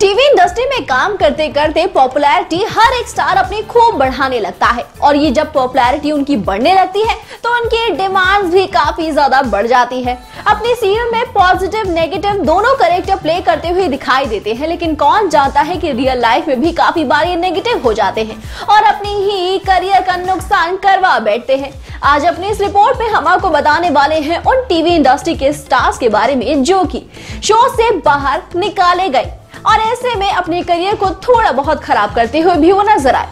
TV industry में काम करते करते पॉपुलैरिटी हर एक स्टार अपनी खूब बढ़ाने लगता है। और ये जब पॉपुलैरिटी उनकी बढ़ने लगती है तो उनकी डिमांड्स भी काफ़ी ज़्यादा बढ़ जाती है। अपने सीरियल में पॉजिटिव, नेगेटिव दोनों करेक्टर प्ले करते हुए दिखाई देते हैं, लेकिन कौन जानता है कि रियल लाइफ में भी काफ़ी बार ये नेगेटिव हो जाते हैं और अपनी ही करियर का नुकसान करवा बैठते हैं। आज अपनी इस रिपोर्ट में हम आपको बताने वाले हैं उन टीवी इंडस्ट्री के स्टार्स के बारे में, जो कि शो से बाहर निकाले गए। और ऐसे में अपने करियर को थोड़ा बहुत खराब करते हुए भी वो नज़र आए।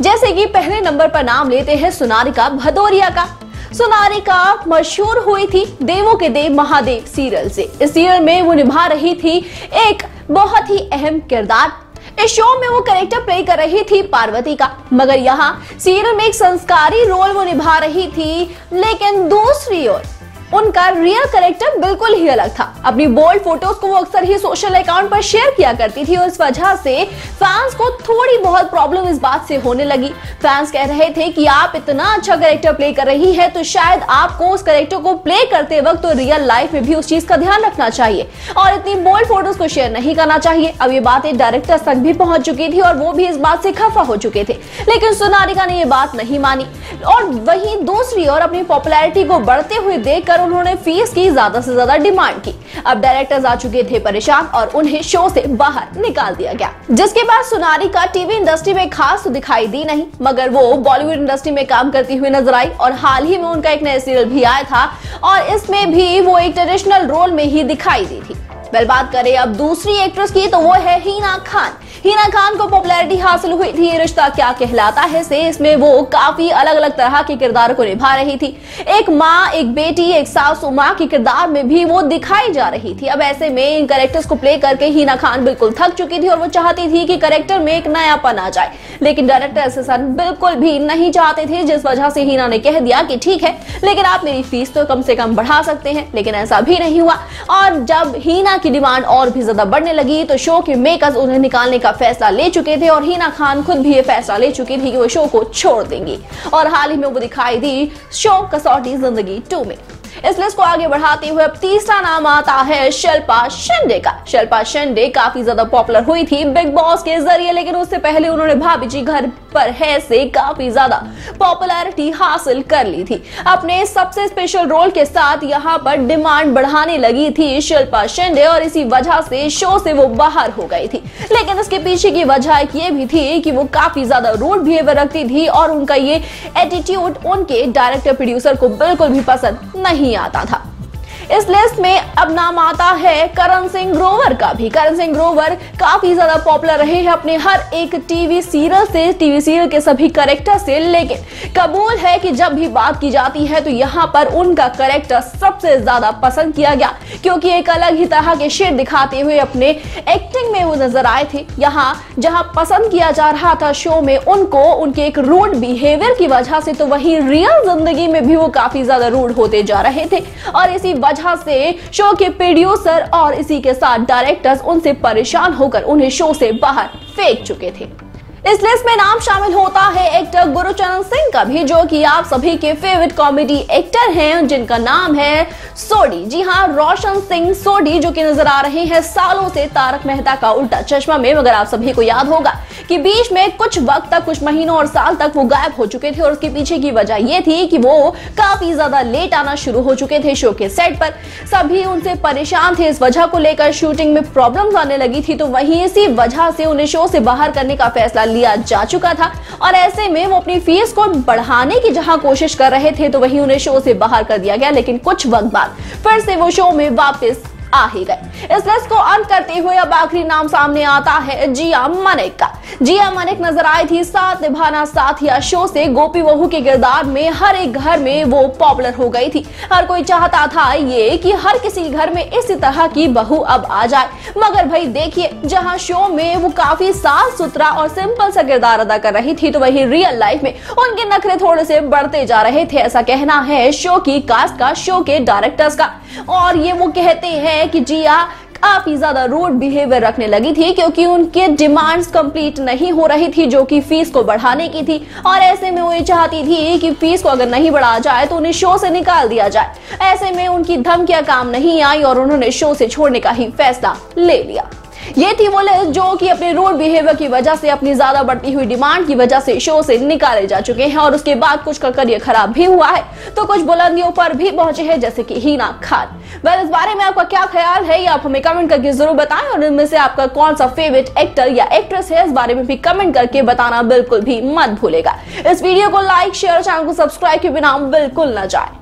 जैसे कि पहले नंबर पर नाम लेते हैं सुनारिका भदौरिया का। सुनारिका मशहूर हुई थी देवों के देव महादेव सीरियल से। इस सीरियल में वो निभा रही थी एक बहुत ही अहम किरदार। इस शो में वो कैरेक्टर प्ले कर रही थी पार्वती का। मगर यहाँ सीरियल में एक संस्कारी रोल वो निभा रही थी, लेकिन दूसरी ओर उनका रियल करेक्टर बिल्कुल ही अलग था। अपनी बोल्ड फ़ोटोज़ को वो अक्सर ही सोशल अकाउंट पर शेयर किया करती थी और इस वजह से फैंस को थोड़ी बहुत प्रॉब्लम इस बात से होने लगी। फैंस कह रहे थे कि आप इतना अच्छा करेक्टर प्ले कर रही है तो शायद आपको उस करेक्टर को प्ले करते वक्त तो रियल लाइफ में भी उस चीज़ का ध्यान रखना चाहिए और इतनी बोल्ड फ़ोटोज़ को शेयर नहीं करना चाहिए। अब ये बातें डायरेक्टर तक भी पहुँच चुकी थी और वो भी इस बात से खफा हो चुके थे। लेकिन सोनारिका ने ये बात नहीं मानी। और वही दूसरी ओर अपनी पॉपुलैरिटी को बढ़ते हुए देखकर उन्होंने फ़ीस की ज़्यादा से ज़्यादा डिमांड की। अब डायरेक्टर्स आ चुके थे परेशान और उन्हें शो से बाहर निकाल दिया गया। जिसके बाद सुनारी का टीवी इंडस्ट्री में खास तो दिखाई दी नहीं, मगर वो बॉलीवुड इंडस्ट्री में काम करती हुई नज़र आई और हाल ही में उनका एक नया सीरियल भी आया था और इसमें भी वो एक ट्रेडिशनल रोल में ही दिखाई दी थी। बात करें अब दूसरी एक्ट्रेस की तो वो है हीना खान। हीना खान को पॉपुलैरिटी हासिल हुई थी। रिश्ता क्या कहलाता है से इसमें वो काफ़ी अलग अलग तरह के किरदार को निभा रही थी। एक माँ, एक बेटी, एक सासू माँ के किरदार में भी वो दिखाई जा रही थी। अब ऐसे में इन करेक्टर्स को प्ले करके हीना खान बिल्कुल थक चुकी थी और वो चाहती थी कि करेक्टर में एक नयापन आ जाए। लेकिन डायरेक्टर एसेसन बिल्कुल भी नहीं चाहते थे, जिस वजह से हीना ने कह दिया कि ठीक है, लेकिन आप मेरी फ़ीस तो कम से कम बढ़ा सकते हैं, लेकिन ऐसा भी नहीं हुआ। और जब हीना की डिमांड और भी ज़्यादा बढ़ने लगी तो शो के मेकर्स उन्हें निकालने का फैसला ले चुके थे और हीना खान खुद भी ये फैसला ले चुकी थी कि वो शो को छोड़ देंगी। और हाल ही में वो दिखाई दी शो कसौटी ज़िंदगी टू में। इस लिस्ट को आगे बढ़ाते हुए अब तीसरा नाम आता है शिल्पा शिंदे का। शिल्पा शिंदे काफ़ी ज़्यादा पॉपुलर हुई थी बिग बॉस के ज़रिए, लेकिन उससे पहले उन्होंने भाभी जी घर पर है से काफ़ी ज़्यादा पॉपुलैरिटी हासिल कर ली थी। अपने सबसे स्पेशल रोल के साथ यहाँ पर डिमांड बढ़ाने लगी थी शिल्पा शिंदे और इसी वजह से शो से वो बाहर हो गई थी। लेकिन इसके पीछे की वजह ये भी थी कि वो काफ़ी ज़्यादा रूड बिहेवियर रखती थी और उनका ये एटीट्यूड उनके डायरेक्टर प्रोड्यूसर को बिल्कुल भी पसंद नहीं नहीं आता था। इस लिस्ट में अब नाम आता है करण सिंह ग्रोवर का भी। करण सिंह ग्रोवर काफ़ी ज़्यादा पॉपुलर रहे हैं अपने हर एक टीवी सीरियल से टीवी सीरियल के सभी करेक्टर से, लेकिन कबूल है कि जब भी बात की जाती है तो यहाँ पर उनका करेक्टर सबसे ज़्यादा पसंद किया गया, क्योंकि एक अलग ही तरह के शेर दिखाते हुए अपने एक्टिंग में वो नज़र आए थे। यहाँ जहाँ पसंद किया जा रहा था शो में, उनको उनके एक रूड बिहेवियर की वजह से तो वही रियल ज़िंदगी में भी वो काफ़ी ज़्यादा रूड होते जा रहे थे। और इसी वजह से शो के प्रोड्यूसर और इसी के साथ डायरेक्टर्स उनसे परेशान होकर उन्हें शो से बाहर फेंक चुके थे। इस लिस्ट में नाम शामिल होता है एक्टर गुरुचरण सिंह का भी, जो कि आप सभी के फेवरेट कॉमेडी एक्टर हैं, जिनका नाम है सोडी। जी हाँ रोशन सिंह सोडी, जो कि नज़र आ रहे हैं सालों से तारक मेहता का उल्टा चश्मा में, मगर आप सभी को याद होगा कि बीच में कुछ वक्त तक, कुछ महीनों और साल तक वो गायब हो चुके थे, और उसके पीछे की वजह ये थी कि वो काफ़ी ज़्यादा लेट आना शुरू हो चुके थे शो के सेट पर। सभी उनसे परेशान थे, इस वजह को लेकर शूटिंग में प्रॉब्लम आने लगी थी तो वही इसी वजह से उन्हें शो से बाहर करने का फैसला लिया जा चुका था और ऐसे में वो अपनी फ़ीस को बढ़ाने की जहाँ कोशिश कर रहे थे तो वहीं उन्हें शो से बाहर कर दिया गया, लेकिन कुछ वक्त बाद फिर से वो शो में वापस आ ही गए। इस लिस्ट को अंत करते हुए अब आखिरी नाम सामने आता है जिया मनिक का। जिया मनिक नज़र आई थी साथ निभाना साथिया शो से। गोपी बहू के किरदार में हर एक घर में वो पॉपुलर हो गई थी। हर कोई चाहता था ये कि हर किसी घर में इसी तरह की बहू अब आ जाए। मगर भाई देखिए, जहाँ शो में वो काफ़ी साफ़ सुथरा और सिंपल सा किरदार अदा कर रही थी तो वही रियल लाइफ में उनके नखरे थोड़े से बढ़ते जा रहे थे। ऐसा कहना है शो की कास्ट का शो के डायरेक्टर्स का। और ये वो कहते हैं कि जिया काफ़ी ज़्यादा रूड बिहेवियर रखने लगी थी क्योंकि उनके डिमांड्स कंप्लीट नहीं हो रही थी, जो कि फ़ीस को बढ़ाने की थी। और ऐसे में वो ये चाहती थी कि फ़ीस को अगर नहीं बढ़ाया जाए तो उन्हें शो से निकाल दिया जाए। ऐसे में उनकी धमकियाँ काम नहीं आई और उन्होंने शो से छोड़ने का ही फैसला ले लिया। ये थी वो लिस्ट जो कि अपने रूड बिहेवियर की वजह से अपनी ज़्यादा बढ़ती हुई डिमांड की वजह से शो से निकाले जा चुके हैं और उसके बाद कुछ का करियर खराब भी हुआ है। तो कुछ बुलंदियों पर भी पहुँचे हैं, जैसे कि हीना खान। वह इस बारे में आपका क्या ख्याल है? ये आप हमें कमेंट करके ज़रूर बताएँ और इनमें से आपका कौन सा फेवरेट एक्टर या एक्ट्रेस है, इस बारे में भी कमेंट करके बताना बिल्कुल भी मत भूलेगा। इस वीडियो को लाइक शेयर चैनल को सब्सक्राइब के बिना बिल्कुल न जाए।